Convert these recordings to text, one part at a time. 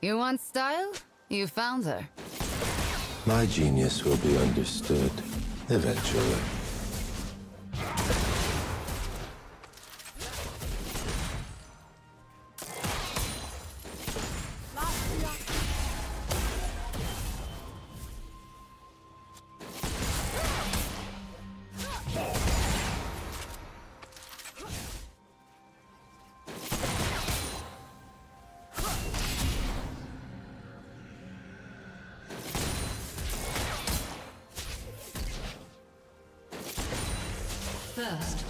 You want style? You found her. My genius will be understood eventually. First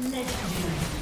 Legendary.